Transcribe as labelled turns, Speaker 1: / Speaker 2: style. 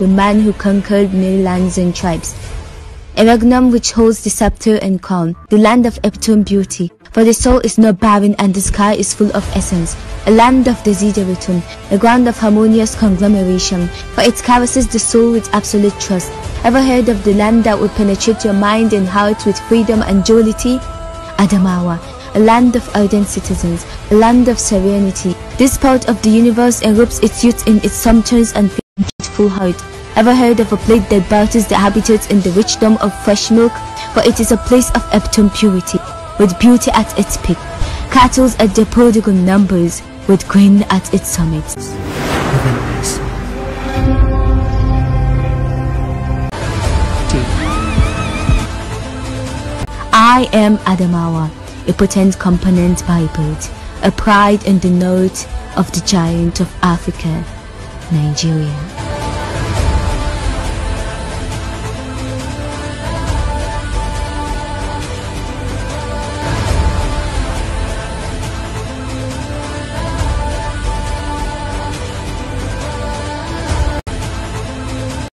Speaker 1: the man who conquered many lands and tribes. A Eregnum which holds the scepter and crown, the land of epitome beauty, for the soul is not barren and the sky is full of essence, a land of desideratum, a ground of harmonious conglomeration, for it caresses the soul with absolute trust. Ever heard of the land that will penetrate your mind and heart with freedom and jollity? Adamawa, a land of ardent citizens, a land of serenity. This part of the universe enrobes its youth in its sumptuous and full heart. Ever heard of a plate that batters the habitats in the richdom of fresh milk? For it is a place of epitome purity, with beauty at its peak, cattle at their prodigal numbers, with grain at its summit. I am Adamawa, a potent component birth, a pride and the note of the giant of Africa, Nigeria.